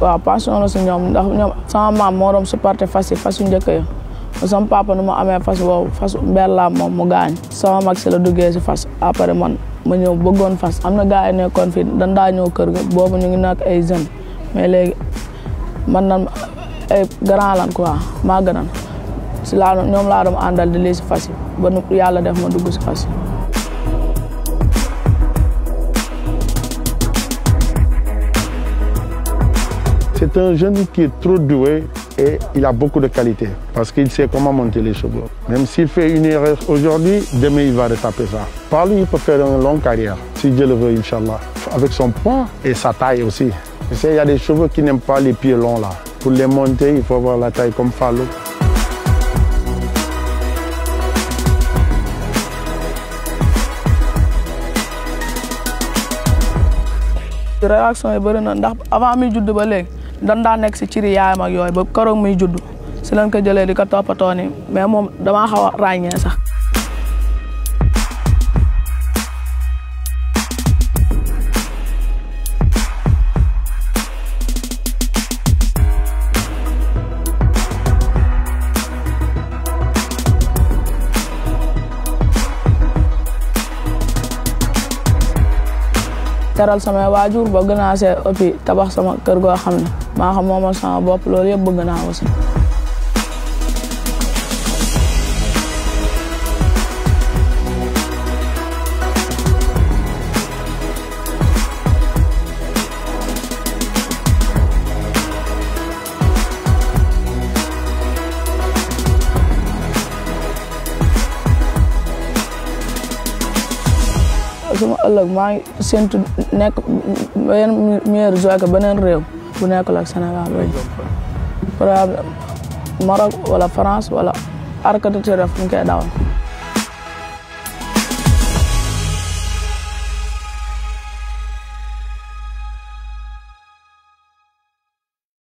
waaw passion la si ñoom ndax ñoom sama maam moo doon supporté fas yi fas yu njëkk ya sama papa nu ma amee fas boobu fas mber laa moom mu gaañ sama mag si la duggee si fas après man ma ñëw bëggoon fas. Am na gars yi nekkoon fii dan ñëw kër ga boobu ñu ngi nekk ay jeunes mais léegi man nan ay grand lan quoi maa gënan si laa ñoom laa doon àndal di lii si fas. Yi ba yàlla def ma dugg si fas. yi C'est un jeune qui est trop doué et il a beaucoup de qualité parce qu'il sait comment monter les chevaux. Même s'il fait une erreur aujourd'hui, demain il va retaper ça. Par lui, il peut faire une longue carrière, si Dieu le veut, Inch'Allah. Avec son poids et sa taille aussi. Il y a des chevaux qui n'aiment pas les pieds longs là. Pour les monter, il faut avoir la taille comme Fallou. réaction yi avant dan daa nekk si ciri yaayam ak yooyu ba keroog muy judd si lañ ko jëlee di ko toppatoo ni mais moom damaa xaw a ràññee sax. Teral samay waajur ba gën a see ëppi tabax sama kër goo xam ne maa xam sama bopp loolu yëpp bëgg naa ko si. Suma ëllëg maa ngi séntu nekk beneen meilleur joueur que beneen réew bu nekkul ak Sénégal yooyu par Maroc wala France wala arc de triomphe ñu koy